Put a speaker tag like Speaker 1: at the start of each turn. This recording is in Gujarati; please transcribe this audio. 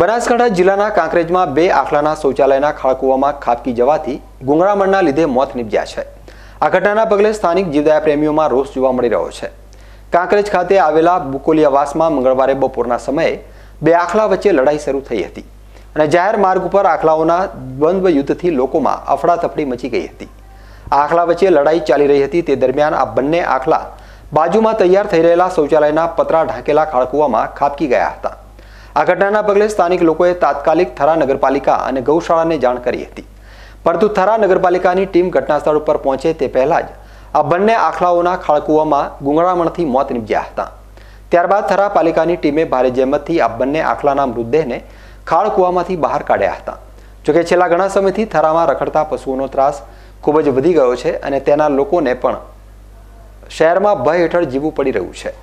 Speaker 1: બનાસકાંઠા જિલ્લાના કાંકરેજમાં બે આખલાના શૌચાલયના ખાળકુવામાં ખાબકી જવાથી ગુંગળામણના લીધે મોત નીપજ્યા છે. આ ઘટનાના પગલે સ્થાનિક જીવદયા પ્રેમીઓમાં રોષ જોવા મળી રહ્યો છે. કાંકરેજ ખાતે આવેલા બુકોલિયાવાસમાં મંગળવારે બપોરના સમયે બે આખલા વચ્ચે લડાઈ શરૂ થઈ હતી અને જાહેર માર્ગ ઉપર આખલાઓના દ્વંદ્વ યુદ્ધથી લોકોમાં અફડાતફડી મચી ગઈ હતી. આખલા વચ્ચે લડાઈ ચાલી રહી હતી તે દરમિયાન આ બંને આખલા બાજુમાં તૈયાર થઈ રહેલા શૌચાલયના પતરા ઢાંકેલા ખાળકુવામાં ખાબકી ગયા હતા. આ ઘટનાના પગલે સ્થાનિક લોકોએ તાત્કાલિક થરા નગરપાલિકા અને ગૌશાળાને જાણ કરી હતી. પરંતુ થરા નગરપાલિકાની ટીમ ઘટનાસ્થળ ઉપર પહોંચે તે પહેલા જ આ બંને આખલાઓના ખાળકૂવામાં ગુંગળામણથી મોત નીપજ્યા હતા. ત્યારબાદ થરા પાલિકાની ટીમે ભારે જહેમતથી આ બંને આખલાના મૃતદેહને ખાળકુવામાંથી બહાર કાઢ્યા હતા. જોકે છેલ્લા ઘણા સમયથી થરામાં રખડતા પશુઓનો ત્રાસ ખૂબ જ વધી ગયો છે અને તેના લોકોને પણ શહેરમાં ભય હેઠળ જીવવું પડી રહ્યું છે.